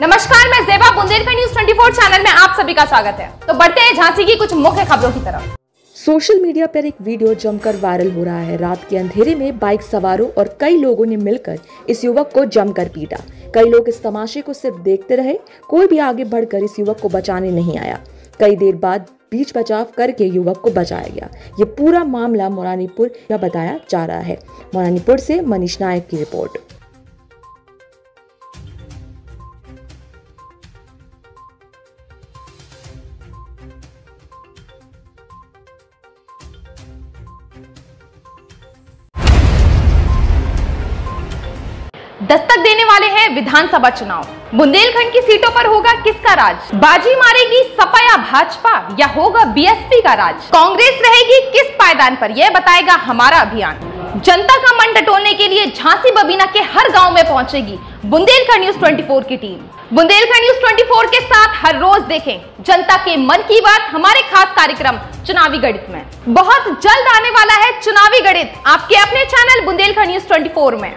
Bundelkhand news 24 channel में आप सभी का स्वागत है। तो बढ़ते हैं झांसी की कुछ मुख्य खबरों की तरफ़। सोशल मीडिया पर एक वीडियो जमकर वायरल हो रहा है। रात के अंधेरे में बाइक सवारों और कई लोगों ने मिलकर इस युवक को जमकर पीटा। कई लोग इस तमाशे को सिर्फ़ देखते रहे, कोई भी आगे बढ़कर इस युवक को बचाने नहीं आया। कई देर बाद बीच बचाव करके युवक को बचाया गया। ये पूरा मामला मोरानीपुर का बताया जा रहा है। मोरानीपुर से मनीष नायक की रिपोर्ट। दस्तक देने वाले हैं विधानसभा चुनाव। बुंदेलखंड की सीटों पर होगा किसका राज? बाजी मारेगी सपा या भाजपा या होगा बीएसपी का राज? कांग्रेस रहेगी किस पायदान पर? यह बताएगा हमारा अभियान। जनता का मन टटोलने के लिए झांसी बबीना के हर गाँव में पहुंचेगी बुंदेलखंड न्यूज़ 24 की टीम। बुंदेलखंड न्यूज़ 24 के साथ हर रोज देखें जनता के मन की बात, हमारे खास कार्यक्रम चुनावी गणित में। बहुत जल्द आने वाला है चुनावी गणित। आपके अपने चैनल बुंदेलखंड न्यूज़ 24 में।